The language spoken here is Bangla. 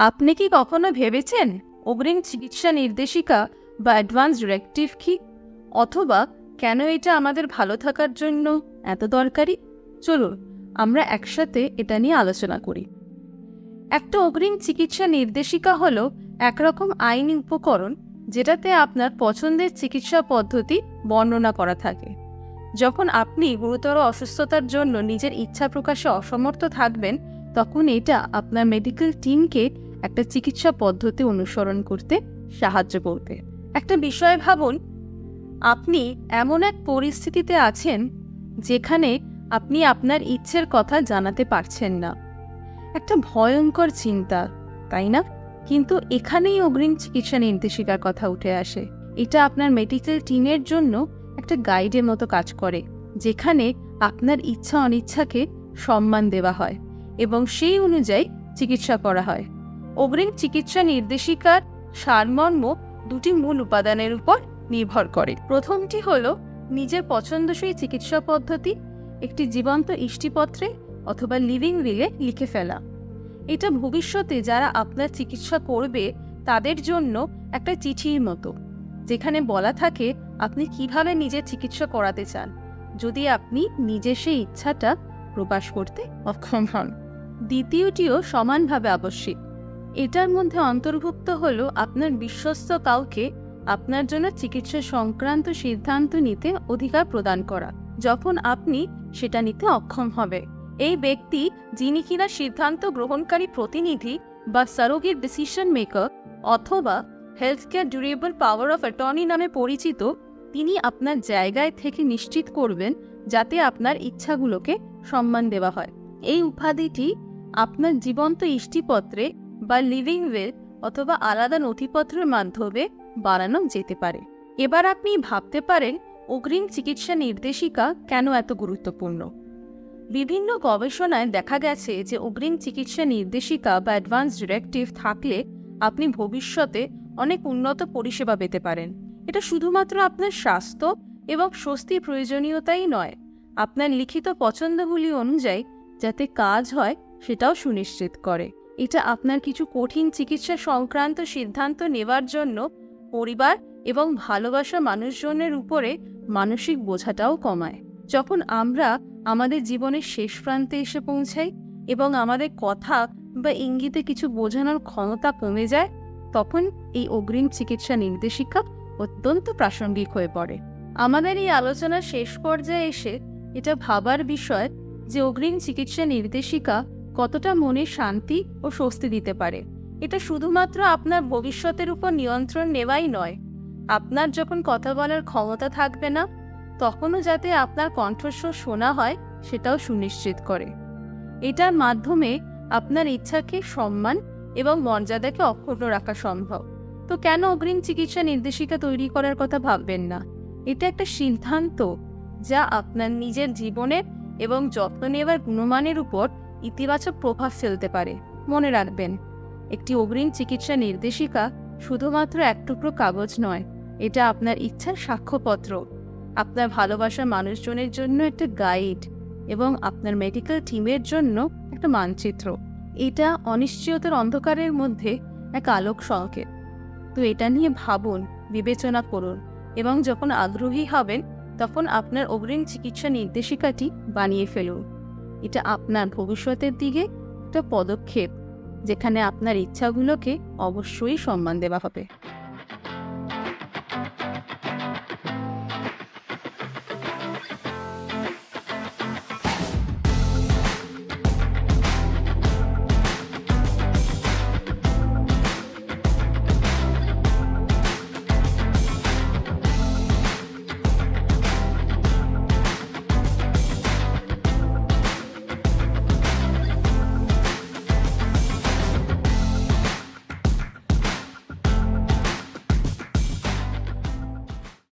আপনি কি কখনো ভেবেছেন অগ্রিম চিকিৎসা নির্দেশিকা বা অ্যাডভান্স ডিরেক্টিভ কি? অথবা কেন এটা আমাদের ভালো থাকার জন্য এত দরকারি? চলুন, আমরা একসাথে এটা নিয়ে আলোচনা করি। একটা অগ্রিম চিকিৎসা নির্দেশিকা হল একরকম আইনি উপকরণ যেটাতে আপনার পছন্দের চিকিৎসা পদ্ধতি বর্ণনা করা থাকে। যখন আপনি গুরুতর অসুস্থতার জন্য নিজের ইচ্ছা প্রকাশে অসমর্থ থাকবেন, তখন এটা আপনার মেডিকেল টিমকে একটা চিকিৎসা পদ্ধতি অনুসরণ করতে সাহায্য করবে। একটা বিষয় ভাবুন, আপনি এমন এক পরিস্থিতিতে আছেন যেখানে আপনি আপনার ইচ্ছের কথা জানাতে পারছেন না। একটা ভয়ঙ্কর চিন্তা, তাই না? কিন্তু এখানেই অগ্রিম চিকিৎসা নির্দেশিকার কথা উঠে আসে। এটা আপনার মেডিকেল টিমের জন্য একটা গাইডের মতো কাজ করে, যেখানে আপনার ইচ্ছা অনিচ্ছাকে সম্মান দেওয়া হয় এবং সেই অনুযায়ী চিকিৎসা করা হয়। অগ্রিম চিকিৎসা নির্দেশিকার সারমর্ম দুটি মূল উপাদানের উপর নির্ভর করে। প্রথমটি হল নিজের পছন্দসই চিকিৎসা পদ্ধতি, একটি জীবন্ত ইষ্টিপত্রে অথবা লিভিং উইলে লিখে ফেলা। এটা ভবিষ্যতে যারা আপনার চিকিৎসা করবে, তাদের জন্য একটা চিঠির মতো, যেখানে বলা থাকে আপনি কীভাবে নিজের চিকিৎসা করাতে চান, যদি আপনি নিজে সেই ইচ্ছাটা প্রকাশ করতে অক্ষম হন। দ্বিতীয়টিও সমানভাবে আবশ্যিক। এটার মধ্যে অন্তর্ভুক্ত হল আপনার বিশ্বস্ত কাউকে আপনার জন্য চিকিৎসা সংক্রান্ত সিদ্ধান্ত নিতে অধিকার প্রদান করা, যখন আপনি সেটা নিতে অক্ষম হবে। এই ব্যক্তি, যিনি কিনা সিদ্ধান্ত গ্রহণকারী প্রতিনিধি বা সারোগের ডিসিশন মেকার অথবা health care durable power of attorney নামে পরিচিত, তিনি আপনার জায়গায় থেকে নিশ্চিত করবেন যাতে আপনার ইচ্ছাগুলোকে সম্মান দেওয়া হয়। এই উপাধিটি আপনার জীবন্ত ইষ্টিপত্রে বা লিভিং ওয়েল অথবা আলাদা নথিপত্রের মাধ্যমে বাড়ানো যেতে পারে। এবার আপনি ভাবতে পারেন, অগ্রিম চিকিৎসা নির্দেশিকা কেন এত গুরুত্বপূর্ণ? বিভিন্ন গবেষণায় দেখা গেছে যে অগ্রিম চিকিৎসা নির্দেশিকা বা অ্যাডভান্স ডিরেক্টিভ থাকলে আপনি ভবিষ্যতে অনেক উন্নত পরিষেবা পেতে পারেন। এটা শুধুমাত্র আপনার স্বাস্থ্য এবং স্বস্তির প্রয়োজনীয়তাই নয়, আপনার লিখিত পছন্দগুলি অনুযায়ী যাতে কাজ হয় সেটাও সুনিশ্চিত করে। এটা আপনার কিছু কঠিন চিকিৎসা সংক্রান্ত সিদ্ধান্ত নেওয়ার জন্য পরিবার এবং ভালোবাসা মানুষজনের উপরে মানসিক বোঝাটাও কমায়। যখন আমরা আমাদের জীবনের শেষ প্রান্তে এসে পৌঁছাই এবং আমাদের কথা বা ইঙ্গিতে কিছু বোঝানোর ক্ষমতা কমে যায়, তখন এই অগ্রিম চিকিৎসা নির্দেশিকা অত্যন্ত প্রাসঙ্গিক হয়ে পড়ে। আমাদের এই আলোচনার শেষ পর্যায়ে এসে এটা ভাবার বিষয় যে অগ্রিম চিকিৎসা নির্দেশিকা কতটা মনে শান্তি ও স্বস্তি দিতে পারে। এটা শুধুমাত্র আপনার ভবিষ্যতের উপর নিয়ন্ত্রণ নেওয়াই নয়। আপনার যখন কথা বলার ক্ষমতা থাকবে না, তখনও যাতে আপনার কণ্ঠস্বর শোনা হয়, সেটাও সুনিশ্চিত করে। এটার মাধ্যমে আপনার ইচ্ছাকে সম্মান এবং মর্যাদাকে অক্ষুণ্ণ রাখা সম্ভব। তো কেন অগ্রিম চিকিৎসা নির্দেশিকা তৈরি করার কথা ভাববেন না? এটা একটা সিদ্ধান্ত যা আপনার নিজের জীবনের এবং যত্ন নেওয়ার গুণমানের উপর ইতিবাচক প্রভাব ফেলতে পারে। মনে রাখবেন, একটি অগ্রিম চিকিৎসা নির্দেশিকা শুধুমাত্র এক টুকরো কাগজ নয়, এটা আপনার ইচ্ছার সাক্ষ্যপত্র। আপনার ভালোবাসার মানুষজনের জন্য একটা গাইড এবং আপনার মেডিকেল টিমের জন্য একটা মানচিত্র। এটা অনিশ্চয়তার অন্ধকারের মধ্যে এক আলোক সংকেত। তো এটা নিয়ে ভাবুন, বিবেচনা করুন এবং যখন আগ্রহী হবেন, তখন আপনার অগ্রিম চিকিৎসা নির্দেশিকাটি বানিয়ে ফেলুন। এটা আপনার ভবিষ্যতের দিকে একটা পদক্ষেপ যেখানে আপনার ইচ্ছাগুলোকে অবশ্যই সম্মান দেওয়া হবে।